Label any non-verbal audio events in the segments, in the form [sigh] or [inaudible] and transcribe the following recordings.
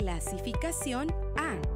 Clasificación A.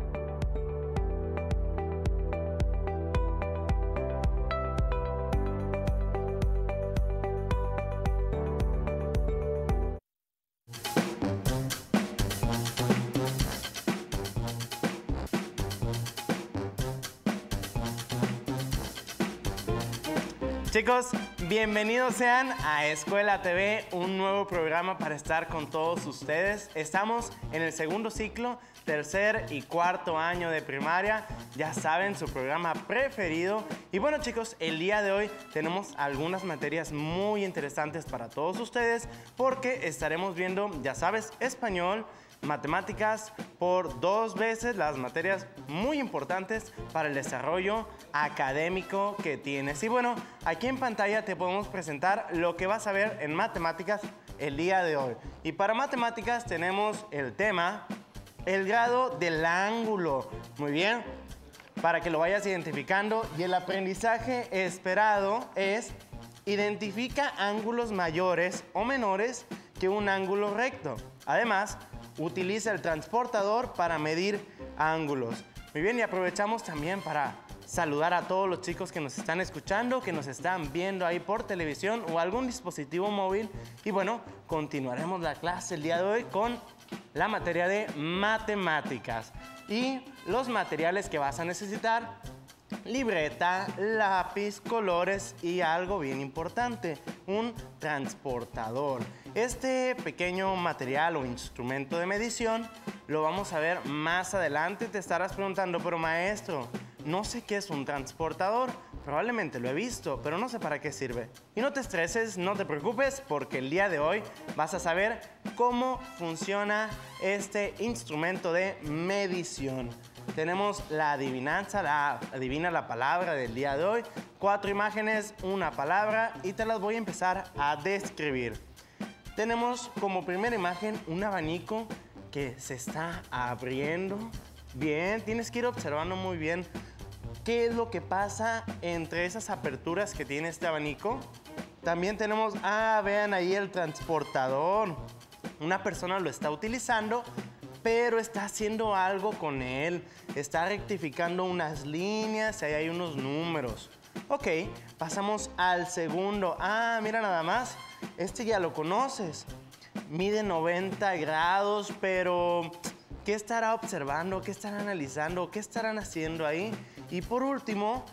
Chicos, bienvenidos sean a Escuela TV, un nuevo programa para estar con todos ustedes. Estamos en el segundo ciclo, tercer y cuarto año de primaria. Ya saben, su programa preferido. Y bueno chicos, el día de hoy tenemos algunas materias muy interesantes para todos ustedes porque estaremos viendo, ya sabes, español, matemáticas por dos veces las materias muy importantes para el desarrollo académico que tienes. Y bueno, aquí en pantalla te podemos presentar lo que vas a ver en matemáticas el día de hoy. Y para matemáticas tenemos el tema, el grado del ángulo. Muy bien, para que lo vayas identificando. Y el aprendizaje esperado es identifica ángulos mayores o menores que un ángulo recto. Además, utiliza el transportador para medir ángulos. Muy bien, y aprovechamos también para saludar a todos los chicos que nos están escuchando, que nos están viendo ahí por televisión o algún dispositivo móvil. Y bueno, continuaremos la clase el día de hoy con la materia de matemáticas y los materiales que vas a necesitar libreta, lápiz, colores y algo bien importante, un transportador. Este pequeño material o instrumento de medición lo vamos a ver más adelante. Te estarás preguntando, pero maestro, no sé qué es un transportador. Probablemente lo he visto, pero no sé para qué sirve. Y no te estreses, no te preocupes, porque el día de hoy vas a saber cómo funciona este instrumento de medición. Tenemos la adivinanza, la adivina la palabra del día de hoy. Cuatro imágenes, una palabra y te las voy a empezar a describir. Tenemos como primera imagen un abanico que se está abriendo. Bien, tienes que ir observando muy bien qué es lo que pasa entre esas aperturas que tiene este abanico. También tenemos, ah, vean ahí el transportador. Una persona lo está utilizando pero está haciendo algo con él. Está rectificando unas líneas ahí hay unos números. Ok, pasamos al segundo. Ah, mira nada más. Este ya lo conoces. Mide 90 grados, pero ¿qué estará observando? ¿Qué estará analizando? ¿Qué estarán haciendo ahí? Y por último,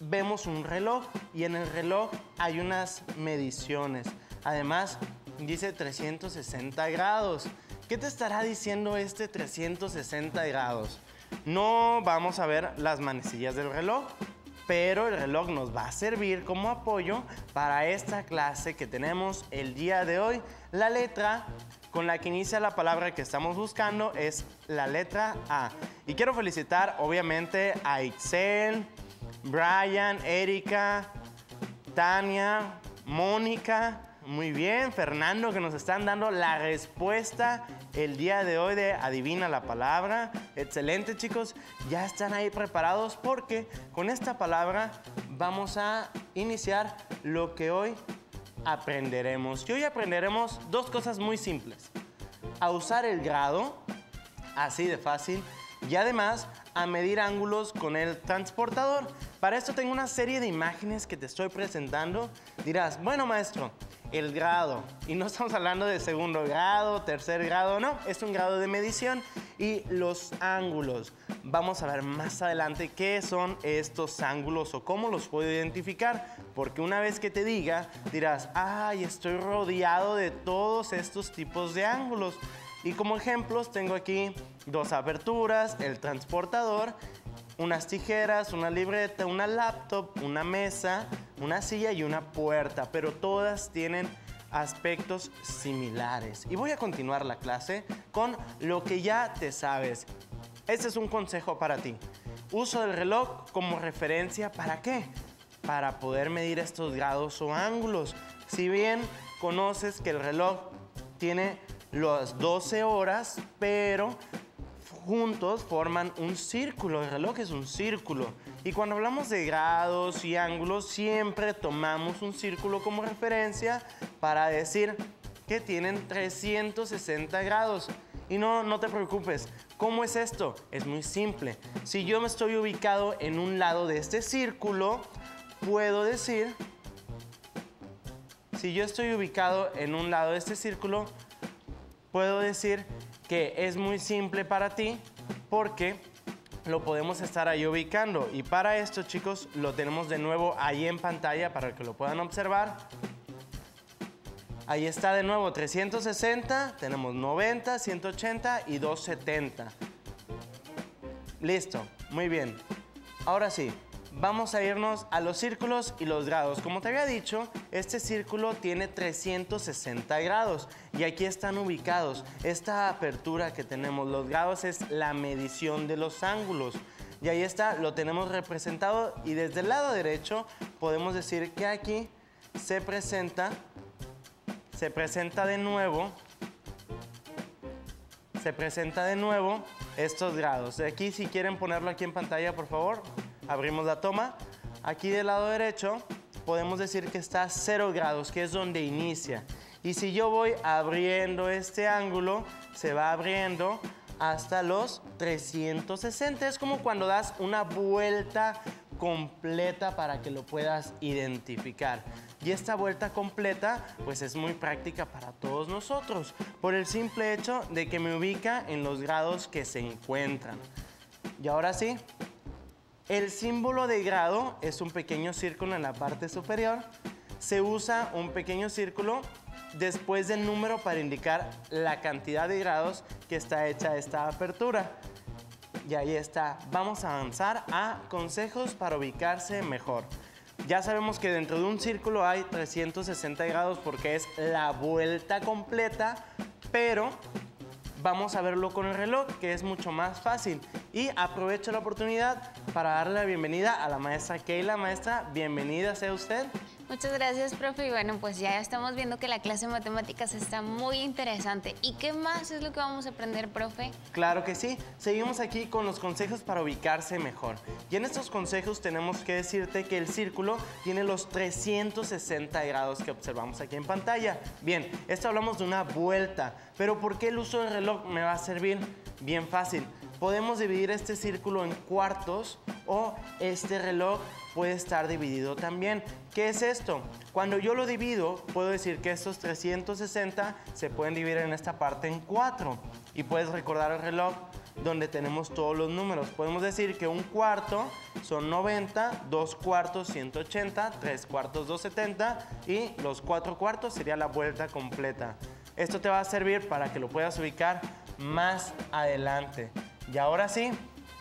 vemos un reloj y en el reloj hay unas mediciones. Además, dice 360 grados. ¿Qué te estará diciendo este 360 grados? No vamos a ver las manecillas del reloj, pero el reloj nos va a servir como apoyo para esta clase que tenemos el día de hoy. La letra con la que inicia la palabra que estamos buscando es la letra A. Y quiero felicitar obviamente a Ixel, Brian, Erika, Tania, Mónica, muy bien, Fernando, que nos están dando la respuesta el día de hoy de Adivina la Palabra. Excelente, chicos. Ya están ahí preparados porque con esta palabra vamos a iniciar lo que hoy aprenderemos. Y hoy aprenderemos dos cosas muy simples. A usar el grado, así de fácil, y además a medir ángulos con el transportador. Para esto tengo una serie de imágenes que te estoy presentando. Dirás, bueno maestro, el grado. Y no estamos hablando de segundo grado, tercer grado, no. Es un grado de medición. Y los ángulos. Vamos a ver más adelante qué son estos ángulos o cómo los puedo identificar. Porque una vez que te diga, dirás, ay, estoy rodeado de todos estos tipos de ángulos. Y como ejemplos tengo aquí dos aperturas, el transportador unas tijeras, una libreta, una laptop, una mesa, una silla y una puerta, pero todas tienen aspectos similares. Y voy a continuar la clase con lo que ya te sabes. Este es un consejo para ti. Uso del reloj como referencia para qué? Para poder medir estos grados o ángulos. Si bien conoces que el reloj tiene las 12 horas, pero juntos forman un círculo. El reloj es un círculo. Y cuando hablamos de grados y ángulos, siempre tomamos un círculo como referencia para decir que tienen 360 grados. Y no, no te preocupes. ¿Cómo es esto? Es muy simple. Si yo me estoy ubicado en un lado de este círculo, puedo decir... Si yo estoy ubicado en un lado de este círculo, puedo decir que es muy simple para ti porque lo podemos estar ahí ubicando. Y para esto, chicos, lo tenemos de nuevo ahí en pantalla para que lo puedan observar. Ahí está de nuevo 360, tenemos 90, 180 y 270. Listo, muy bien. Ahora sí, vamos a irnos a los círculos y los grados. Como te había dicho, este círculo tiene 360 grados y aquí están ubicados. Esta apertura que tenemos, los grados, es la medición de los ángulos. Y ahí está, lo tenemos representado y desde el lado derecho podemos decir que aquí se presenta se presenta de nuevo, se presenta de nuevo estos grados. Aquí si quieren ponerlo aquí en pantalla, por favor, abrimos la toma. Aquí del lado derecho podemos decir que está 0 grados, que es donde inicia. Y si yo voy abriendo este ángulo, se va abriendo hasta los 360. Es como cuando das una vuelta completa para que lo puedas identificar. Y esta vuelta completa pues es muy práctica para todos nosotros por el simple hecho de que me ubica en los grados que se encuentran. Y ahora sí, el símbolo de grado es un pequeño círculo en la parte superior. Se usa un pequeño círculo después del número para indicar la cantidad de grados que está hecha esta apertura. Y ahí está. Vamos a avanzar a consejos para ubicarse mejor. Ya sabemos que dentro de un círculo hay 360 grados porque es la vuelta completa, pero vamos a verlo con el reloj, que es mucho más fácil. Y aprovecho la oportunidad para darle la bienvenida a la maestra Keila. Maestra, bienvenida sea usted. Muchas gracias, profe. Y bueno, pues ya estamos viendo que la clase de matemáticas está muy interesante. ¿Y qué más es lo que vamos a aprender, profe? Claro que sí. Seguimos aquí con los consejos para ubicarse mejor. Y en estos consejos tenemos que decirte que el círculo tiene los 360 grados que observamos aquí en pantalla. Bien, esto hablamos de una vuelta. Pero ¿por qué el uso del reloj me va a servir? Bien fácil. Podemos dividir este círculo en cuartos o este reloj puede estar dividido también. ¿Qué es esto? Cuando yo lo divido, puedo decir que estos 360 se pueden dividir en esta parte en 4. Y puedes recordar el reloj donde tenemos todos los números. Podemos decir que un cuarto son 90, dos cuartos 180, tres cuartos 270 y los cuatro cuartos sería la vuelta completa. Esto te va a servir para que lo puedas ubicar más adelante. Y ahora sí,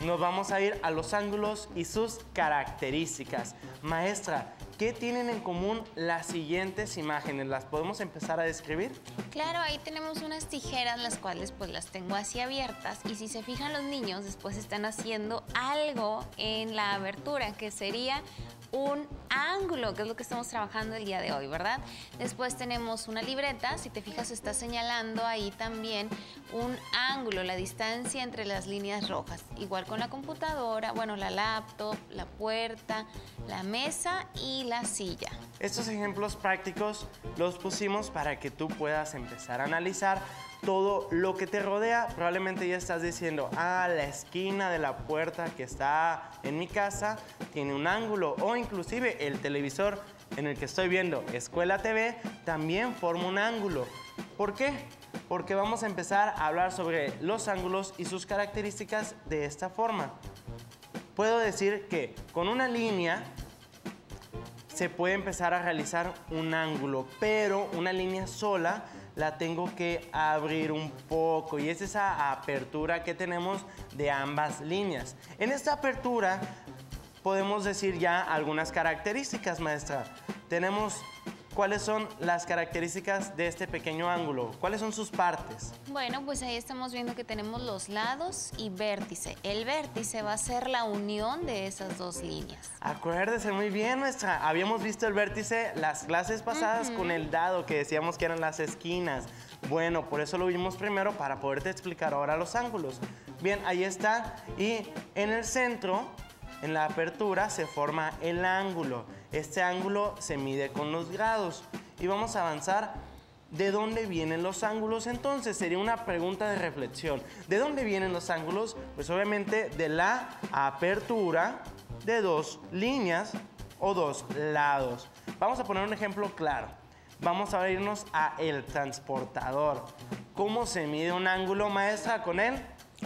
nos vamos a ir a los ángulos y sus características. Maestra, ¿qué tienen en común las siguientes imágenes? ¿Las podemos empezar a describir? Claro, ahí tenemos unas tijeras, las cuales pues las tengo así abiertas y si se fijan los niños después están haciendo algo en la abertura que sería un ángulo, que es lo que estamos trabajando el día de hoy, ¿verdad? Después tenemos una libreta, si te fijas está señalando ahí también un ángulo, la distancia entre las líneas rojas. Igual con la computadora, bueno, la laptop, la puerta, la mesa y la silla. Estos ejemplos prácticos los pusimos para que tú puedas empezar a analizar todo lo que te rodea. Probablemente ya estás diciendo, ah, la esquina de la puerta que está en mi casa tiene un ángulo o inclusive el televisor en el que estoy viendo Escuela TV también forma un ángulo. ¿Por qué? Porque vamos a empezar a hablar sobre los ángulos y sus características de esta forma. Puedo decir que con una línea se puede empezar a realizar un ángulo, pero una línea sola la tengo que abrir un poco y es esa apertura que tenemos de ambas líneas. En esta apertura podemos decir ya algunas características, maestra. Tenemos ¿Cuáles son las características de este pequeño ángulo? ¿Cuáles son sus partes? Bueno, pues ahí estamos viendo que tenemos los lados y vértice. El vértice va a ser la unión de esas dos líneas. Acuérdese muy bien, nuestra. Habíamos visto el vértice las clases pasadas con el dado que decíamos que eran las esquinas. Bueno, por eso lo vimos primero para poderte explicar ahora los ángulos. Bien, ahí está. Y en el centro, en la apertura, se forma el ángulo. Este ángulo se mide con los grados y vamos a avanzar ¿de dónde vienen los ángulos? Entonces sería una pregunta de reflexión. ¿De dónde vienen los ángulos? Pues obviamente de la apertura de dos líneas o dos lados. Vamos a poner un ejemplo claro. Vamos a irnos a el transportador. ¿Cómo se mide un ángulo, maestra, con él?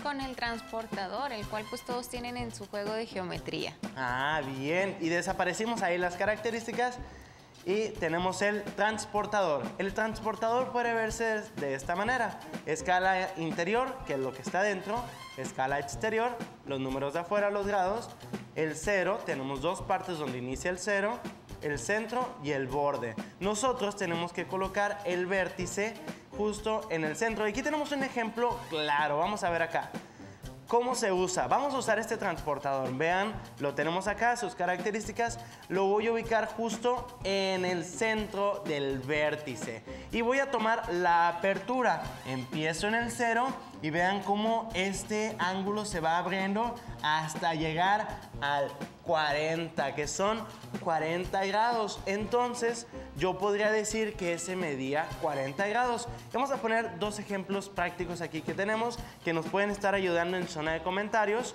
Con el transportador, el cual pues todos tienen en su juego de geometría. Ah, bien. Y desaparecimos ahí las características y tenemos el transportador. El transportador puede verse de esta manera. Escala interior, que es lo que está dentro. Escala exterior, los números de afuera, los grados. El cero, tenemos dos partes donde inicia el cero. El centro y el borde. Nosotros tenemos que colocar el vértice justo en el centro. Y aquí tenemos un ejemplo claro. Vamos a ver acá. ¿Cómo se usa? Vamos a usar este transportador. Vean, lo tenemos acá, sus características. Lo voy a ubicar justo en el centro del vértice. Y voy a tomar la apertura. Empiezo en el cero y vean cómo este ángulo se va abriendo hasta llegar al 40, que son 40 grados. Entonces, yo podría decir que ese medía 40 grados. Vamos a poner dos ejemplos prácticos aquí que tenemos que nos pueden estar ayudando en zona de comentarios.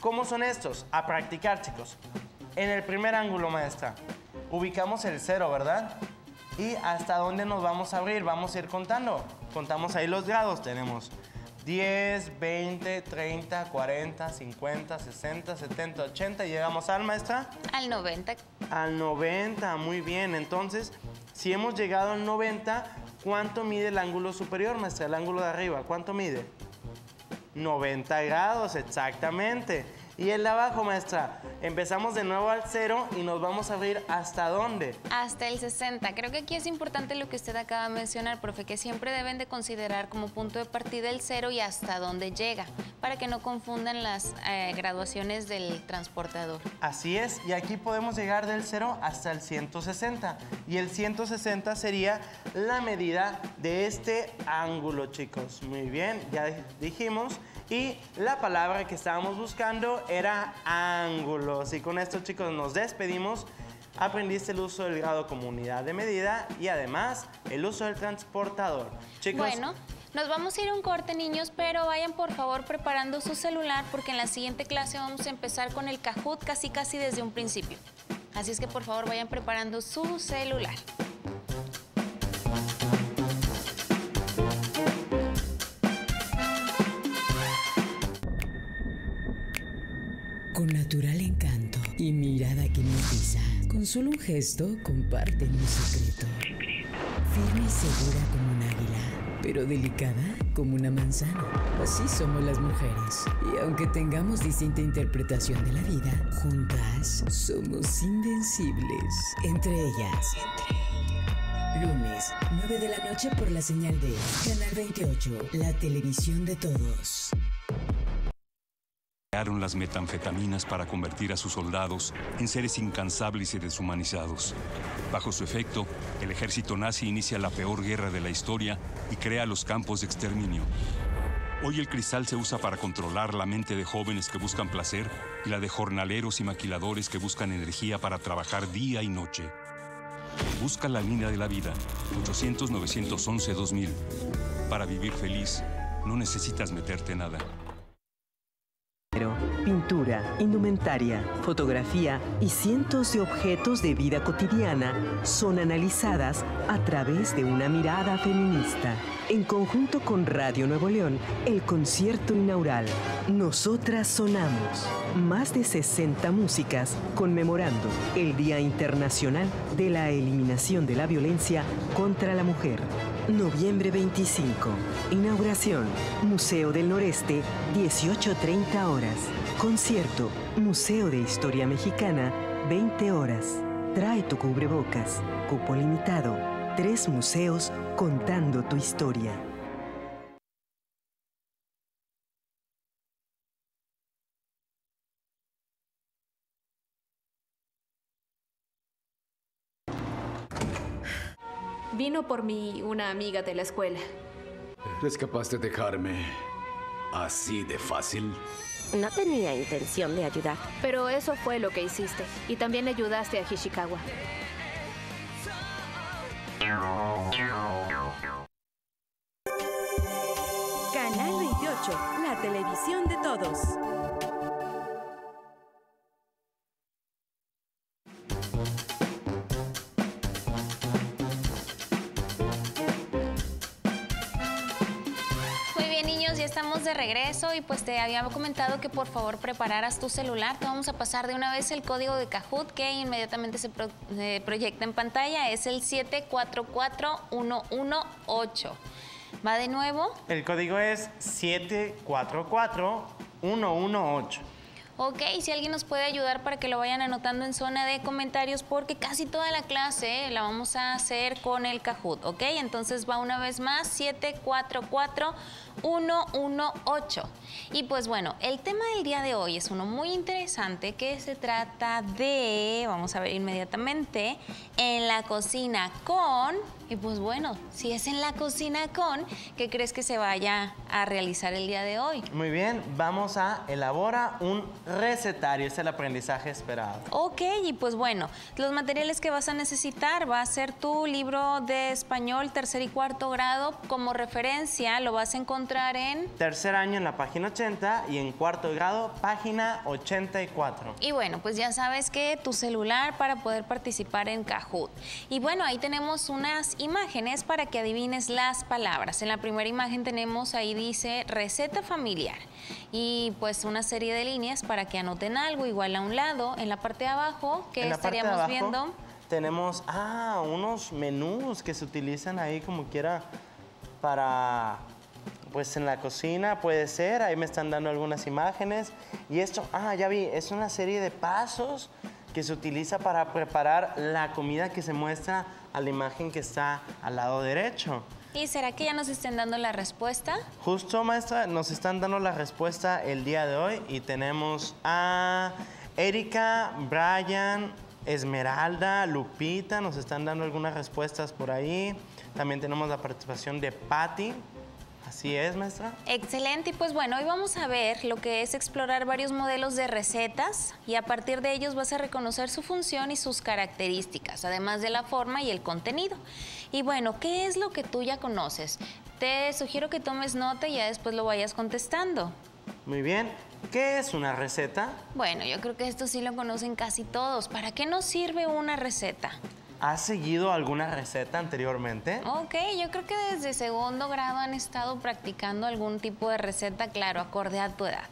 ¿Cómo son estos? A practicar, chicos. En el primer ángulo, maestra, ubicamos el cero, ¿verdad? ¿Y hasta dónde nos vamos a abrir? Vamos a ir contando. Contamos ahí los grados. Tenemos 10, 20, 30, 40, 50, 60, 70, 80. ¿Y llegamos al, maestra? Al 90. Al 90, muy bien. Entonces, si hemos llegado al 90, ¿cuánto mide el ángulo superior, maestra? El ángulo de arriba, ¿cuánto mide? 90 grados, exactamente. Y el de abajo, maestra, empezamos de nuevo al cero y nos vamos a abrir hasta dónde? Hasta el 60. Creo que aquí es importante lo que usted acaba de mencionar, profe, que siempre deben de considerar como punto de partida el cero y hasta dónde llega, para que no confundan las eh, graduaciones del transportador. Así es, y aquí podemos llegar del cero hasta el 160. Y el 160 sería la medida de este ángulo, chicos. Muy bien, ya dijimos. Y la palabra que estábamos buscando era ángulos. Y con esto, chicos, nos despedimos. Aprendiste el uso del grado como unidad de medida y además el uso del transportador. Chicos, Bueno, nos vamos a ir a un corte, niños, pero vayan por favor preparando su celular porque en la siguiente clase vamos a empezar con el Kahoot casi casi desde un principio. Así es que por favor vayan preparando su celular. Con natural encanto y mirada que hipnotiza, con solo un gesto comparten un secreto. Firme y segura como un águila, pero delicada como una manzana. Así somos las mujeres. Y aunque tengamos distinta interpretación de la vida, juntas somos invencibles. Entre ellas. Lunes, 9 de la noche por la señal de Canal 28, la televisión de todos. Crearon las metanfetaminas para convertir a sus soldados en seres incansables y deshumanizados. Bajo su efecto, el ejército nazi inicia la peor guerra de la historia y crea los campos de exterminio. Hoy el cristal se usa para controlar la mente de jóvenes que buscan placer y la de jornaleros y maquiladores que buscan energía para trabajar día y noche. Busca la línea de la vida, 800-911-2000. Para vivir feliz, no necesitas meterte nada. Pintura, indumentaria, fotografía y cientos de objetos de vida cotidiana son analizadas a través de una mirada feminista. En conjunto con Radio Nuevo León, el concierto inaugural Nosotras Sonamos. Más de 60 músicas conmemorando el Día Internacional de la Eliminación de la Violencia contra la Mujer. Noviembre 25. Inauguración. Museo del Noreste, 18.30 horas. Concierto. Museo de Historia Mexicana, 20 horas. Trae tu cubrebocas. Cupo limitado. Tres museos contando tu historia. Vino por mí una amiga de la escuela. ¿Eres capaz de dejarme así de fácil? No tenía intención de ayudar. Pero eso fue lo que hiciste. Y también ayudaste a Hishikawa. Canal 28, la televisión de todos. De regreso y pues te había comentado que por favor prepararas tu celular. Te vamos a pasar de una vez el código de Kahoot que inmediatamente se, pro- se proyecta en pantalla. Es el 744118. Va de nuevo. El código es 744118. Ok, si alguien nos puede ayudar para que lo vayan anotando en zona de comentarios, porque casi toda la clase la vamos a hacer con el Kahoot, ¿ok? Entonces va una vez más, 744118. Y pues bueno, el tema del día de hoy es uno muy interesante que se trata de, vamos a ver inmediatamente, en la cocina con, y pues bueno, si es en la cocina con, ¿qué crees que se vaya a realizar el día de hoy? Muy bien, vamos a elaborar un recetario. Es el aprendizaje esperado. Ok, y pues bueno, los materiales que vas a necesitar va a ser tu libro de español tercer y cuarto grado. Como referencia lo vas a encontrar en... Tercer año en la página 80 y en cuarto grado, página 84. Y bueno, pues ya sabes que tu celular para poder participar en Kahoot. Y bueno, ahí tenemos unas imágenes para que adivines las palabras. En la primera imagen tenemos, ahí dice receta familiar. Y pues una serie de líneas para que anoten algo, igual a un lado. En la parte de abajo, que estaríamos abajo viendo? Tenemos, ah, unos menús que se utilizan ahí como quiera para, pues en la cocina puede ser. Ahí me están dando algunas imágenes. Y esto, ah, ya vi, es una serie de pasos que se utiliza para preparar la comida que se muestra a la imagen que está al lado derecho. ¿Y será que ya nos estén dando la respuesta? Justo, maestra, nos están dando la respuesta el día de hoy y tenemos a Erika, Brian, Esmeralda, Lupita, nos están dando algunas respuestas por ahí. También tenemos la participación de Patty. Así es, maestra. Excelente, y pues bueno, hoy vamos a ver lo que es explorar varios modelos de recetas y a partir de ellos vas a reconocer su función y sus características, además de la forma y el contenido. Y bueno, ¿qué es lo que tú ya conoces? Te sugiero que tomes nota y ya después lo vayas contestando. Muy bien. ¿Qué es una receta? Bueno, yo creo que esto sí lo conocen casi todos. ¿Para qué nos sirve una receta? ¿Has seguido alguna receta anteriormente? Ok, yo creo que desde segundo grado han estado practicando algún tipo de receta, claro, acorde a tu edad.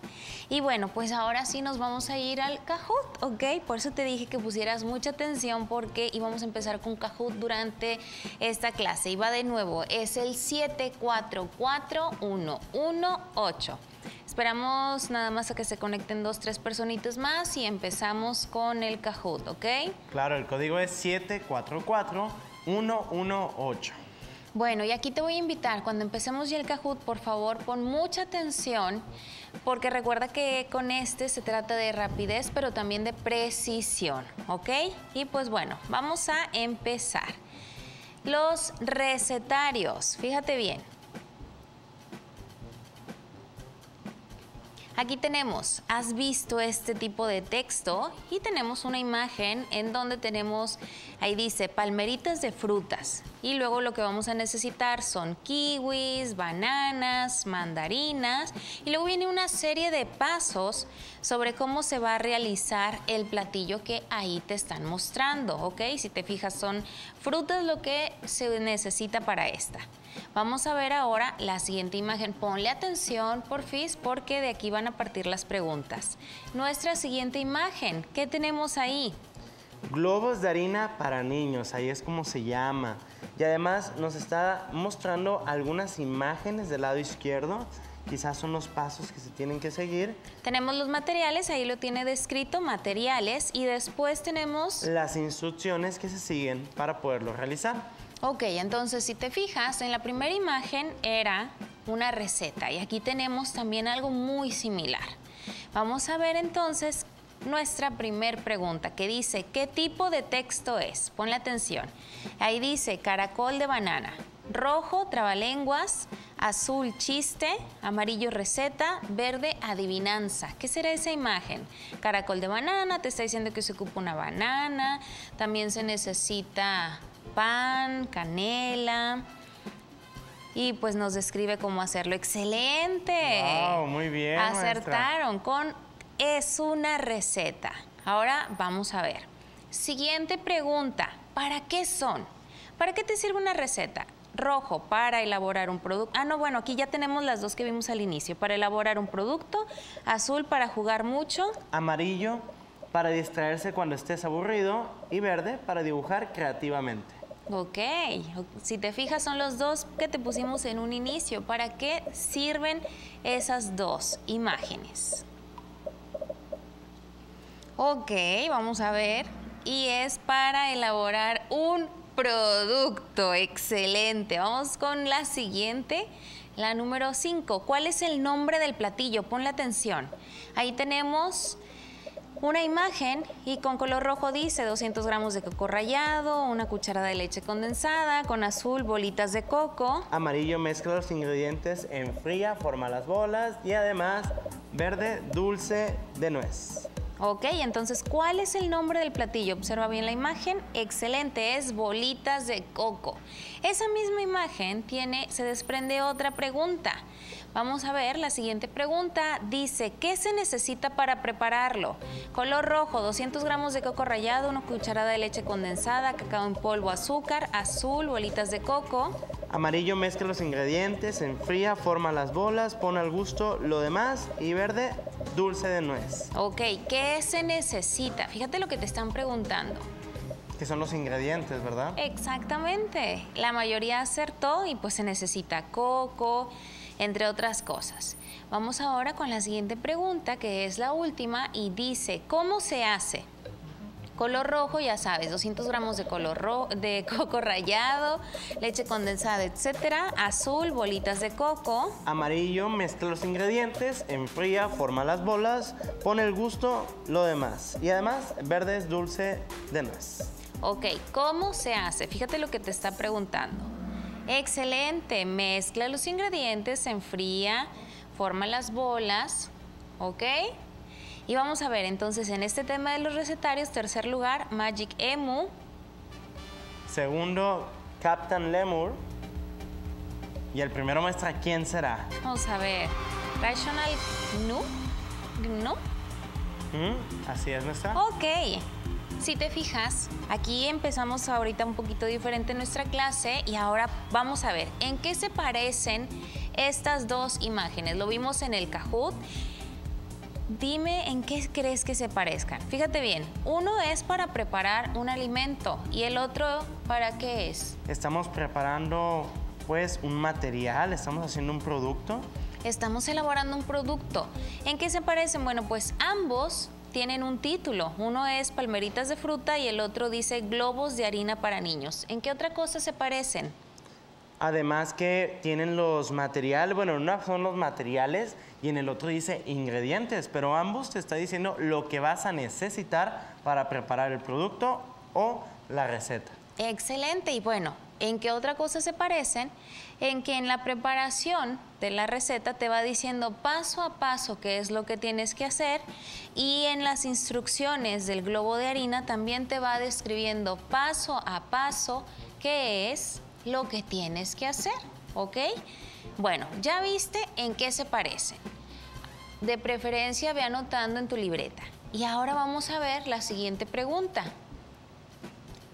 Y bueno, pues ahora sí nos vamos a ir al Kahoot, ¿ok? Por eso te dije que pusieras mucha atención porque íbamos a empezar con Kahoot durante esta clase. Y va de nuevo, es el 744118. Esperamos nada más a que se conecten dos, tres personitas más y empezamos con el Kahoot, ¿ok? Claro, el código es 744118. Bueno, y aquí te voy a invitar, cuando empecemos ya el Kahoot, por favor, pon mucha atención, porque recuerda que con este se trata de rapidez, pero también de precisión, ¿ok? Y pues bueno, vamos a empezar. Los recetarios, fíjate bien. Aquí tenemos, has visto este tipo de texto y tenemos una imagen en donde tenemos, ahí dice, palmeritas de frutas. Y luego lo que vamos a necesitar son kiwis, bananas, mandarinas. Y luego viene una serie de pasos sobre cómo se va a realizar el platillo que ahí te están mostrando, ¿ok? Si te fijas, son frutas lo que se necesita para esta. Vamos a ver ahora la siguiente imagen. Ponle atención, porfis, porque de aquí van a partir las preguntas. Nuestra siguiente imagen, ¿qué tenemos ahí? Globos de harina para niños, ahí es como se llama. Y además nos está mostrando algunas imágenes del lado izquierdo. Quizás son los pasos que se tienen que seguir. Tenemos los materiales, ahí lo tiene descrito, materiales, y después tenemos... Las instrucciones que se siguen para poderlo realizar. Ok, entonces si te fijas, en la primera imagen era una receta y aquí tenemos también algo muy similar. Vamos a ver entonces nuestra primer pregunta que dice, ¿qué tipo de texto es? Ponle atención. Ahí dice caracol de banana, rojo trabalenguas, azul chiste, amarillo receta, verde adivinanza. ¿Qué será esa imagen? Caracol de banana, te está diciendo que se ocupa una banana, también se necesita pan, canela y pues nos describe cómo hacerlo. ¡Excelente! ¡Wow! Muy bien. maestra. Acertaron con es una receta. Ahora vamos a ver. Siguiente pregunta. ¿Para qué son? ¿Para qué te sirve una receta? Rojo, para elaborar un producto. Ah, no, bueno, aquí ya tenemos las dos que vimos al inicio. Para elaborar un producto. Azul, para jugar mucho. Amarillo, para distraerse cuando estés aburrido. Y verde, para dibujar creativamente. Ok, si te fijas son los dos que te pusimos en un inicio. ¿Para qué sirven esas dos imágenes? Ok, vamos a ver. Y es para elaborar un producto. Excelente. Vamos con la siguiente, la número 5. ¿Cuál es el nombre del platillo? Ponle atención. Ahí tenemos una imagen y con color rojo dice 200 gramos de coco rallado, una cucharada de leche condensada, con azul bolitas de coco. Amarillo mezcla los ingredientes, enfría, forma las bolas. Y además, verde, dulce de nuez. Ok, entonces, ¿cuál es el nombre del platillo? Observa bien la imagen. Excelente, es bolitas de coco. Esa misma imagen tiene, se desprende otra pregunta. Vamos a ver, la siguiente pregunta dice, ¿qué se necesita para prepararlo? Color rojo, 200 gramos de coco rallado, una cucharada de leche condensada, cacao en polvo, azúcar, azul, bolitas de coco. Amarillo mezcla los ingredientes, enfría, forma las bolas, pone al gusto lo demás. Y verde, dulce de nuez. Ok, ¿qué se necesita? Fíjate lo que te están preguntando. Que son los ingredientes, ¿verdad? Exactamente. La mayoría acertó y pues se necesita coco, entre otras cosas. Vamos ahora con la siguiente pregunta, que es la última, y dice, ¿cómo se hace? Color rojo, ya sabes, 200 gramos de color ro- de [laughs] coco rallado, leche condensada, etcétera. Azul, bolitas de coco. Amarillo mezcla los ingredientes, enfría, forma las bolas, pone el gusto, lo demás. Y además, verde es dulce de nuez. Ok, ¿cómo se hace? Fíjate lo que te está preguntando. Excelente, mezcla los ingredientes, se enfría, forma las bolas, ¿ok? Y vamos a ver, entonces en este tema de los recetarios, tercer lugar, Magic Emu. Segundo, Captain Lemur. Y el primero muestra quién será. Vamos a ver, Rational Gnu. Gnu. ¿Mm? Así es nuestra. Ok. Si te fijas, aquí empezamos ahorita un poquito diferente nuestra clase y ahora vamos a ver en qué se parecen estas dos imágenes. Lo vimos en el Kahoot. Dime en qué crees que se parezcan. Fíjate bien, uno es para preparar un alimento y el otro para qué es. Estamos preparando pues un material, estamos haciendo un producto. Estamos elaborando un producto. ¿En qué se parecen? Bueno, pues ambos tienen un título. Uno es palmeritas de fruta y el otro dice globos de harina para niños. ¿En qué otra cosa se parecen? Además que tienen los materiales, bueno, en una son los materiales y en el otro dice ingredientes, pero ambos te está diciendo lo que vas a necesitar para preparar el producto o la receta. Excelente. Y bueno, ¿en qué otra cosa se parecen? En que en la preparación de la receta te va diciendo paso a paso qué es lo que tienes que hacer y en las instrucciones del globo de harina también te va describiendo paso a paso qué es lo que tienes que hacer, ¿ok? Bueno, ya viste en qué se parecen. De preferencia ve anotando en tu libreta. Y ahora vamos a ver la siguiente pregunta.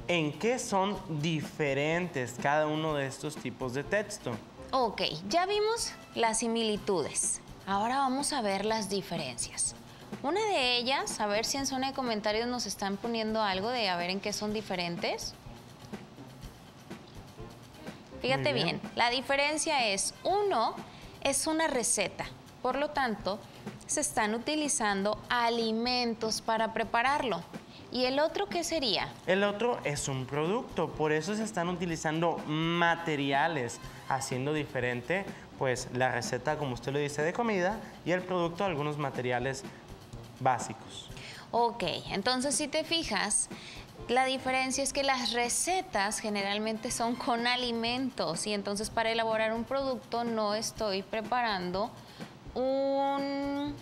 ¿En qué son diferentes cada uno de estos tipos de texto? Ok, ya vimos las similitudes. Ahora vamos a ver las diferencias. Una de ellas, a ver si en zona de comentarios nos están poniendo algo de a ver en qué son diferentes. Fíjate bien. bien. la diferencia es, uno es una receta, por lo tanto, se están utilizando alimentos para prepararlo. ¿Y el otro qué sería? El otro es un producto, por eso se están utilizando materiales, haciendo diferente pues la receta, como usted lo dice, de comida y el producto algunos materiales básicos. Ok, entonces si te fijas, la diferencia es que las recetas generalmente son con alimentos y entonces para elaborar un producto no estoy preparando un...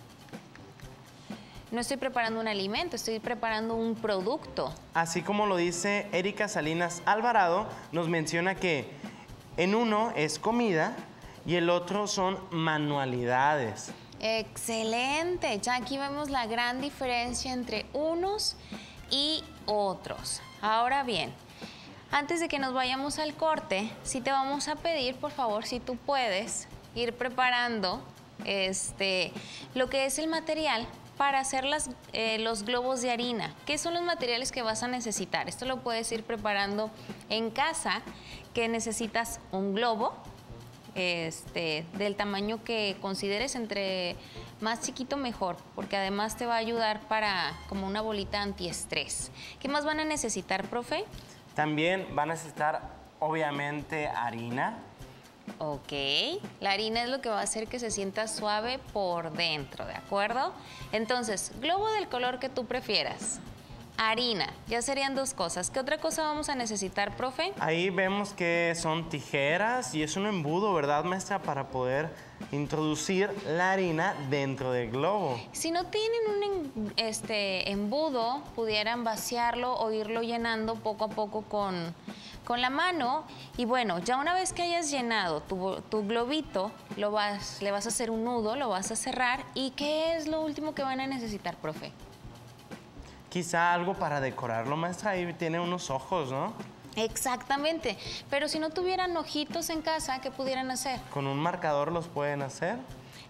No estoy preparando un alimento, estoy preparando un producto. Así como lo dice Erika Salinas Alvarado, nos menciona que en uno es comida y el otro son manualidades. Excelente. Ya aquí vemos la gran diferencia entre unos y otros. Ahora bien, antes de que nos vayamos al corte, sí te vamos a pedir, por favor, si tú puedes ir preparando este, lo que es el material para hacer las, eh, los globos de harina. ¿Qué son los materiales que vas a necesitar? Esto lo puedes ir preparando en casa, que necesitas un globo, este, del tamaño que consideres entre más chiquito mejor, porque además te va a ayudar para como una bolita antiestrés. ¿Qué más van a necesitar, profe? También van a necesitar, obviamente, harina. Ok, la harina es lo que va a hacer que se sienta suave por dentro, ¿de acuerdo? Entonces, globo del color que tú prefieras. Harina, ya serían dos cosas. ¿Qué otra cosa vamos a necesitar, profe? Ahí vemos que son tijeras y es un embudo, ¿verdad, maestra? Para poder introducir la harina dentro del globo. Si no tienen un este, embudo, pudieran vaciarlo o irlo llenando poco a poco con, con la mano. Y bueno, ya una vez que hayas llenado tu, tu globito, lo vas, le vas a hacer un nudo, lo vas a cerrar. ¿Y qué es lo último que van a necesitar, profe? Quizá algo para decorarlo, maestra. Ahí tiene unos ojos, ¿no? Exactamente. Pero si no tuvieran ojitos en casa, ¿qué pudieran hacer? Con un marcador los pueden hacer.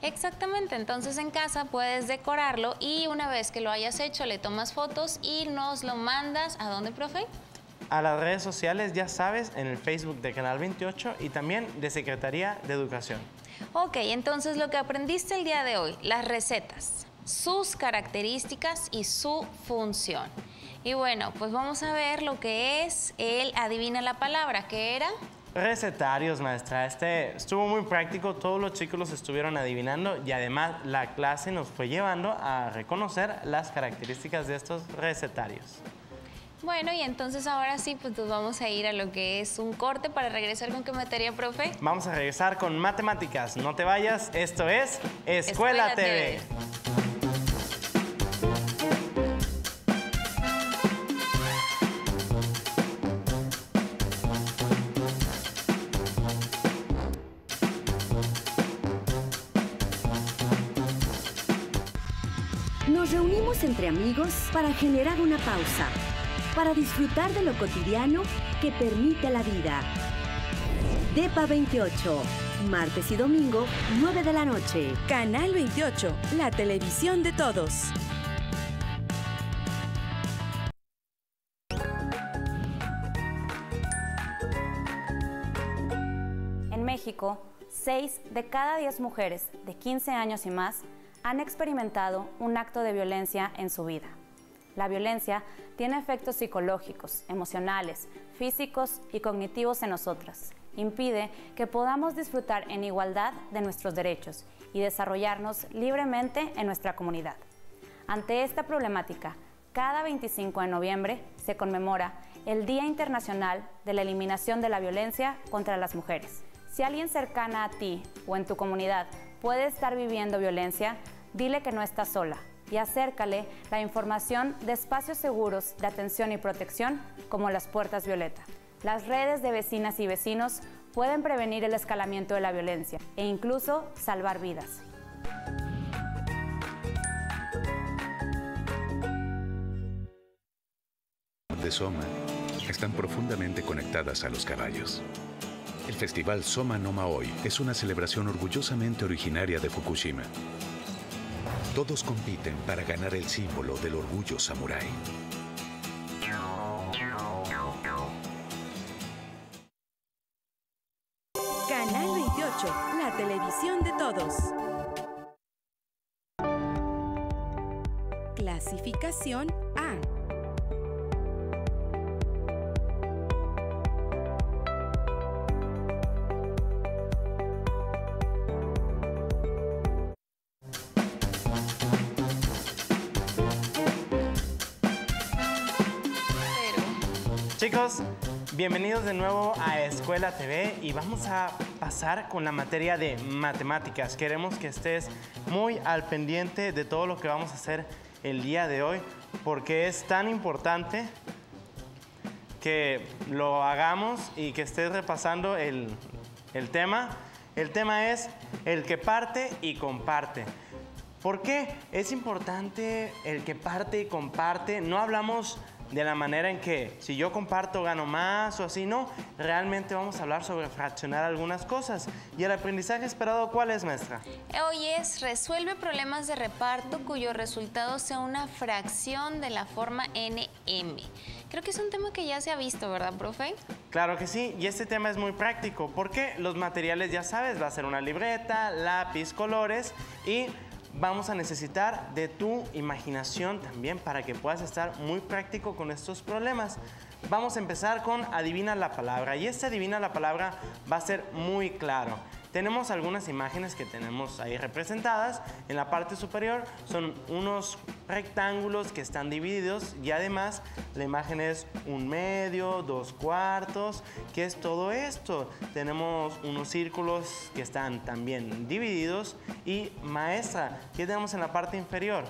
Exactamente, entonces en casa puedes decorarlo y una vez que lo hayas hecho le tomas fotos y nos lo mandas a dónde, profe? A las redes sociales, ya sabes, en el Facebook de Canal 28 y también de Secretaría de Educación. Ok, entonces lo que aprendiste el día de hoy, las recetas, sus características y su función. Y bueno, pues vamos a ver lo que es el adivina la palabra, que era... Recetarios, maestra. Este estuvo muy práctico, todos los chicos los estuvieron adivinando y además la clase nos fue llevando a reconocer las características de estos recetarios. Bueno, y entonces ahora sí, pues nos vamos a ir a lo que es un corte para regresar con qué materia, profe. Vamos a regresar con matemáticas. No te vayas, esto es Escuela, Escuela TV. TV. Nos reunimos entre amigos para generar una pausa, para disfrutar de lo cotidiano que permite la vida. DEPA 28, martes y domingo, 9 de la noche. Canal 28, la televisión de todos. En México, 6 de cada 10 mujeres de 15 años y más han experimentado un acto de violencia en su vida. La violencia tiene efectos psicológicos, emocionales, físicos y cognitivos en nosotras. Impide que podamos disfrutar en igualdad de nuestros derechos y desarrollarnos libremente en nuestra comunidad. Ante esta problemática, cada 25 de noviembre se conmemora el Día Internacional de la Eliminación de la Violencia contra las Mujeres. Si alguien cercana a ti o en tu comunidad puede estar viviendo violencia, dile que no está sola y acércale la información de espacios seguros de atención y protección como las Puertas Violeta. Las redes de vecinas y vecinos pueden prevenir el escalamiento de la violencia e incluso salvar vidas. de Soma están profundamente conectadas a los caballos. El festival Soma no Maoi es una celebración orgullosamente originaria de Fukushima. Todos compiten para ganar el símbolo del orgullo samurái. Canal 28, la televisión de todos. Clasificación A. Bienvenidos de nuevo a Escuela TV y vamos a pasar con la materia de matemáticas. Queremos que estés muy al pendiente de todo lo que vamos a hacer el día de hoy porque es tan importante que lo hagamos y que estés repasando el, el tema. El tema es el que parte y comparte. ¿Por qué? Es importante el que parte y comparte. No hablamos de la manera en que si yo comparto gano más o así, no. Realmente vamos a hablar sobre fraccionar algunas cosas. ¿Y el aprendizaje esperado cuál es, maestra? Hoy es resuelve problemas de reparto cuyo resultado sea una fracción de la forma NM. Creo que es un tema que ya se ha visto, ¿verdad, profe? Claro que sí, y este tema es muy práctico porque los materiales, ya sabes, va a ser una libreta, lápiz, colores y vamos a necesitar de tu imaginación también para que puedas estar muy práctico con estos problemas. Vamos a empezar con adivina la palabra y este adivina la palabra va a ser muy claro. Tenemos algunas imágenes que tenemos ahí representadas. En la parte superior son unos rectángulos que están divididos y además la imagen es un medio, dos cuartos. ¿Qué es todo esto? Tenemos unos círculos que están también divididos y maestra, ¿qué tenemos en la parte inferior?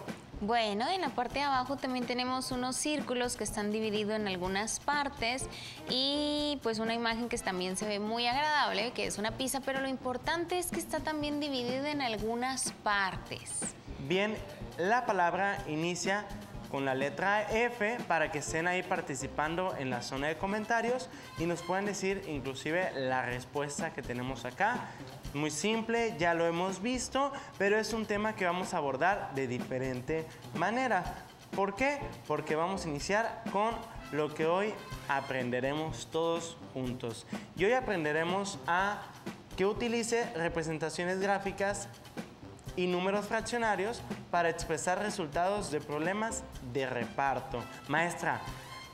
Bueno, en la parte de abajo también tenemos unos círculos que están divididos en algunas partes y pues una imagen que también se ve muy agradable, que es una pizza, pero lo importante es que está también dividida en algunas partes. Bien, la palabra inicia con la letra F para que estén ahí participando en la zona de comentarios y nos puedan decir inclusive la respuesta que tenemos acá. Muy simple, ya lo hemos visto, pero es un tema que vamos a abordar de diferente manera. ¿Por qué? Porque vamos a iniciar con lo que hoy aprenderemos todos juntos. Y hoy aprenderemos a que utilice representaciones gráficas y números fraccionarios para expresar resultados de problemas de reparto. Maestra,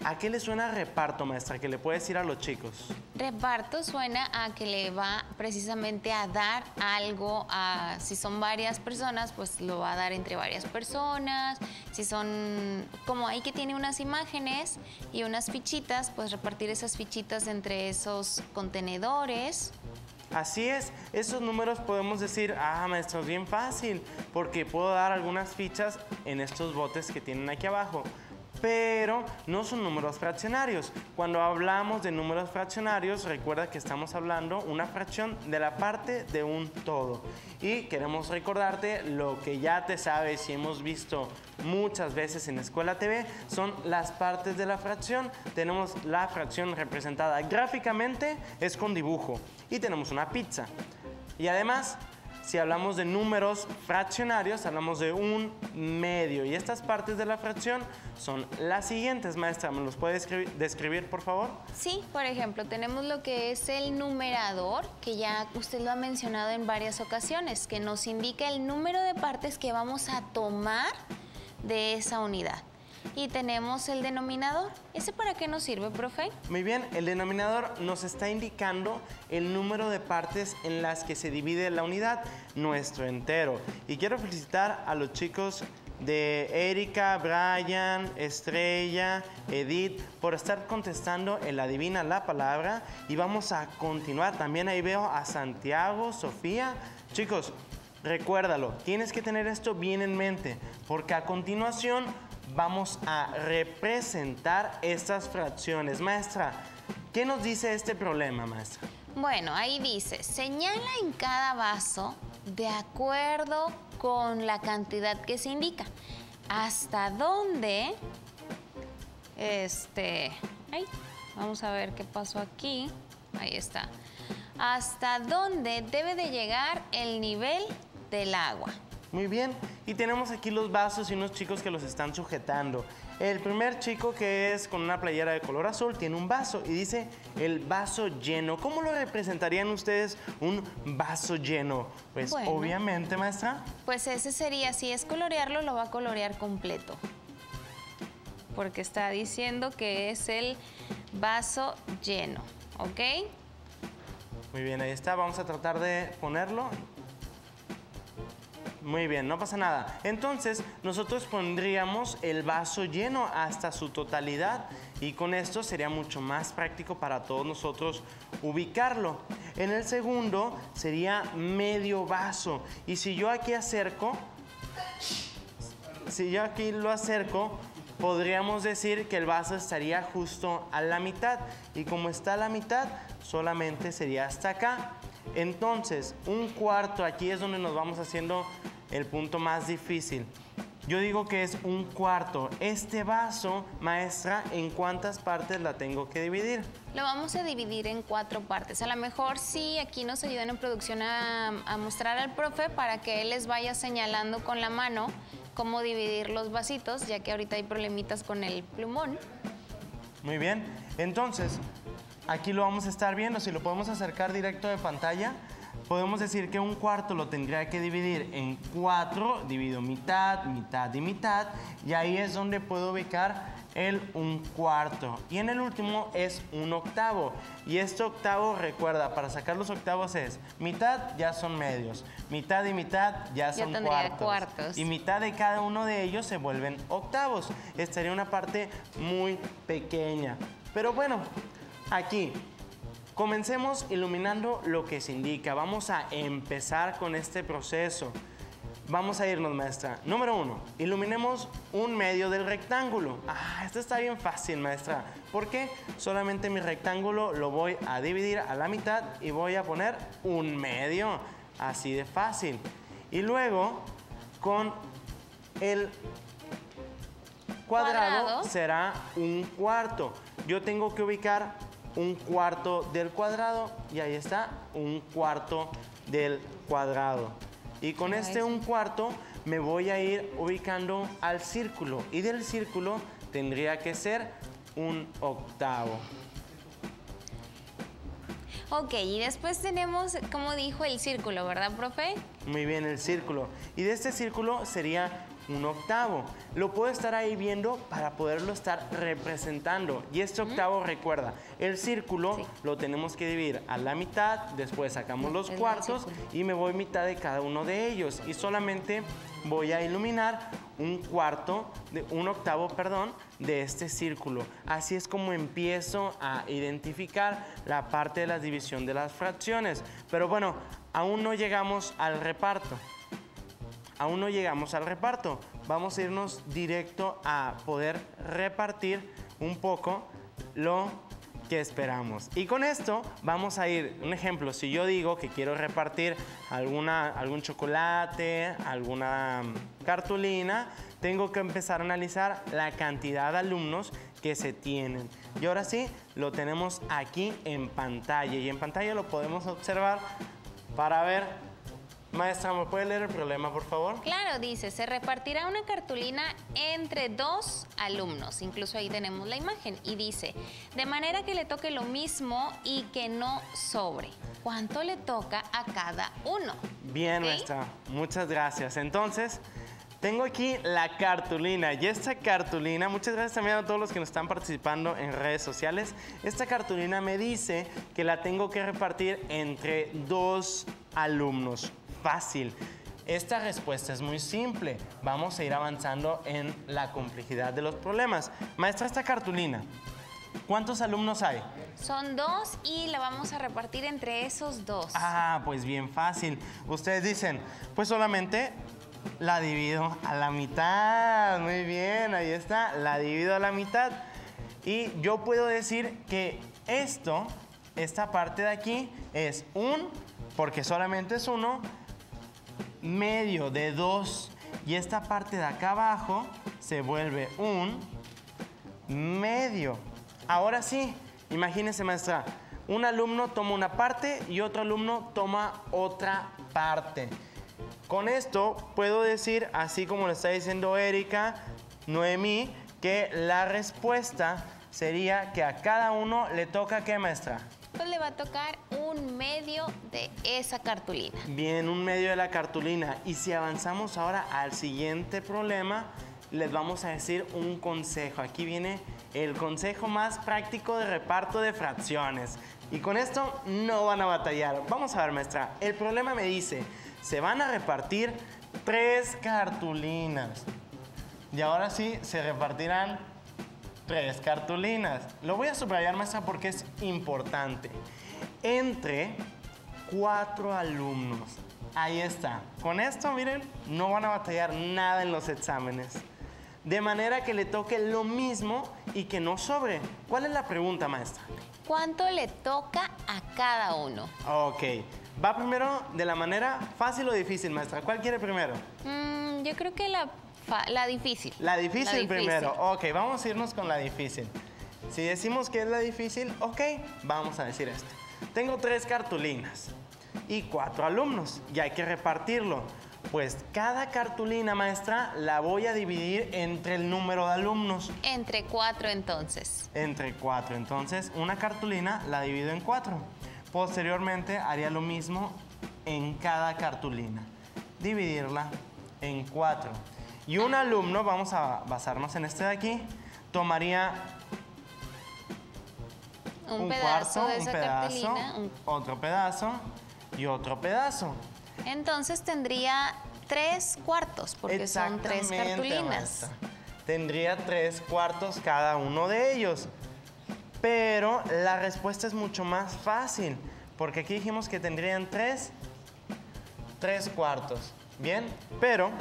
¿A qué le suena reparto, maestra, que le puede decir a los chicos? Reparto suena a que le va precisamente a dar algo a, si son varias personas, pues lo va a dar entre varias personas. Si son, como ahí que tiene unas imágenes y unas fichitas, pues repartir esas fichitas entre esos contenedores. Así es, esos números podemos decir, ah, maestro, es bien fácil, porque puedo dar algunas fichas en estos botes que tienen aquí abajo pero no son números fraccionarios. Cuando hablamos de números fraccionarios, recuerda que estamos hablando una fracción de la parte de un todo. Y queremos recordarte lo que ya te sabes y hemos visto muchas veces en Escuela TV, son las partes de la fracción. Tenemos la fracción representada gráficamente, es con dibujo. Y tenemos una pizza. Y además si hablamos de números fraccionarios, hablamos de un medio. Y estas partes de la fracción son las siguientes, maestra. ¿Me los puede describir, por favor? Sí, por ejemplo, tenemos lo que es el numerador, que ya usted lo ha mencionado en varias ocasiones, que nos indica el número de partes que vamos a tomar de esa unidad. Y tenemos el denominador. ¿Ese para qué nos sirve, profe? Muy bien, el denominador nos está indicando el número de partes en las que se divide la unidad, nuestro entero. Y quiero felicitar a los chicos de Erika, Brian, Estrella, Edith, por estar contestando el Adivina la Palabra. Y vamos a continuar. También ahí veo a Santiago, Sofía. Chicos, recuérdalo, tienes que tener esto bien en mente, porque a continuación vamos a representar estas fracciones. Maestra, ¿qué nos dice este problema, maestra? Bueno, ahí dice, señala en cada vaso de acuerdo con la cantidad que se indica. ¿Hasta dónde? Este, ahí, vamos a ver qué pasó aquí. Ahí está. ¿Hasta dónde debe de llegar el nivel del agua? Muy bien, y tenemos aquí los vasos y unos chicos que los están sujetando. El primer chico que es con una playera de color azul tiene un vaso y dice el vaso lleno. ¿Cómo lo representarían ustedes un vaso lleno? Pues obviamente, maestra. Pues ese sería, si es colorearlo, lo va a colorear completo. Porque está diciendo que es el vaso lleno, ¿ok? Muy bien, ahí está. Vamos a tratar de ponerlo. Muy bien, no pasa nada. Entonces, nosotros pondríamos el vaso lleno hasta su totalidad y con esto sería mucho más práctico para todos nosotros ubicarlo. En el segundo sería medio vaso. Y si yo aquí acerco, si yo aquí lo acerco, podríamos decir que el vaso estaría justo a la mitad. Y como está a la mitad, solamente sería hasta acá. Entonces, un cuarto aquí es donde nos vamos haciendo el punto más difícil. Yo digo que es un cuarto. Este vaso, maestra, ¿en cuántas partes la tengo que dividir? Lo vamos a dividir en cuatro partes. A lo mejor sí, aquí nos ayudan en producción a, a mostrar al profe para que él les vaya señalando con la mano cómo dividir los vasitos, ya que ahorita hay problemitas con el plumón. Muy bien. Entonces, aquí lo vamos a estar viendo. Si lo podemos acercar directo de pantalla, podemos decir que un cuarto lo tendría que dividir en cuatro, divido mitad, mitad y mitad, y ahí es donde puedo ubicar el un cuarto. Y en el último es un octavo. Y este octavo, recuerda, para sacar los octavos es mitad ya son medios, mitad y mitad ya son cuartos, cuartos. Y mitad de cada uno de ellos se vuelven octavos. Estaría una parte muy pequeña. Pero bueno, aquí Comencemos iluminando lo que se indica. Vamos a empezar con este proceso. Vamos a irnos, maestra. Número uno, iluminemos un medio del rectángulo. Ah, esto está bien fácil, maestra. ¿Por qué? Solamente mi rectángulo lo voy a dividir a la mitad y voy a poner un medio. Así de fácil. Y luego, con el cuadrado, Cuadrado. será un cuarto. Yo tengo que ubicar un cuarto del cuadrado y ahí está un cuarto del cuadrado. Y con este un cuarto me voy a ir ubicando al círculo y del círculo tendría que ser un octavo. Ok, y después tenemos, como dijo, el círculo, ¿verdad, profe? Muy bien, el círculo. Y de este círculo sería un octavo. Lo puedo estar ahí viendo para poderlo estar representando. Y este octavo, recuerda, el círculo lo tenemos que dividir a la mitad, después sacamos los el cuartos y me voy mitad de cada uno de ellos. Y solamente voy a iluminar un cuarto, de, un octavo, perdón, de este círculo. Así es como empiezo a identificar la parte de la división de las fracciones. Pero bueno, aún no llegamos al reparto. Aún no llegamos al reparto. Vamos a irnos directo a poder repartir un poco lo que esperamos. Y con esto vamos a ir, un ejemplo, si yo digo que quiero repartir alguna, algún chocolate, alguna mm, cartulina, tengo que empezar a analizar la cantidad de alumnos que se tienen. Y ahora sí, lo tenemos aquí en pantalla. Y en pantalla lo podemos observar para ver. Maestra, ¿me puede leer el problema, por favor? Claro, dice, se repartirá una cartulina entre dos alumnos. Incluso ahí tenemos la imagen. Y dice, de manera que le toque lo mismo y que no sobre. ¿Cuánto le toca a cada uno? Bien, ¿Ok? maestra. Muchas gracias. Entonces, tengo aquí la cartulina. Y esta cartulina, muchas gracias también a todos los que nos están participando en redes sociales. Esta cartulina me dice que la tengo que repartir entre dos alumnos. Fácil. Esta respuesta es muy simple. Vamos a ir avanzando en la complejidad de los problemas. Maestra, esta cartulina, ¿cuántos alumnos hay? Son dos y la vamos a repartir entre esos dos. Ah, pues bien fácil. Ustedes dicen, pues solamente la divido a la mitad. Muy bien, ahí está, la divido a la mitad. Y yo puedo decir que esto, esta parte de aquí, es un, porque solamente es uno, medio de dos. Y esta parte de acá abajo se vuelve un medio. Ahora sí, imagínense maestra, un alumno toma una parte y otro alumno toma otra parte. Con esto puedo decir, así como lo está diciendo Erika, Noemí, que la respuesta sería que a cada uno le toca, ¿qué maestra? Le va a tocar un medio de esa cartulina. Bien, un medio de la cartulina. Y si avanzamos ahora al siguiente problema, les vamos a decir un consejo. Aquí viene el consejo más práctico de reparto de fracciones. Y con esto no van a batallar. Vamos a ver, maestra. El problema me dice, se van a repartir tres cartulinas. Y ahora sí, se repartirán tres cartulinas. Lo voy a subrayar, maestra, porque es importante. Entre cuatro alumnos. Ahí está. Con esto, miren, no van a batallar nada en los exámenes. De manera que le toque lo mismo y que no sobre. ¿Cuál es la pregunta, maestra? ¿Cuánto le toca a cada uno? Ok, Va primero de la manera fácil o difícil, maestra. ¿Cuál quiere primero? Mm, yo creo que la, la difícil. La difícil primero. Ok, vamos a irnos con la difícil. Si decimos que es la difícil, ok, vamos a decir esto. Tengo tres cartulinas y cuatro alumnos y hay que repartirlo. Pues cada cartulina, maestra, la voy a dividir entre el número de alumnos. Entre cuatro, entonces. Entre cuatro. Entonces, una cartulina la divido en cuatro. Posteriormente, haría lo mismo en cada cartulina. Dividirla en cuatro. Y un alumno, vamos a basarnos en este de aquí, tomaría un, pedazo de esa un pedazo, otro pedazo y otro pedazo. Entonces tendría tres cuartos, porque son tres cartulinas. Tendría tres cuartos cada uno de ellos. Pero la respuesta es mucho más fácil, porque aquí dijimos que tendrían tres, tres cuartos. Bien, pero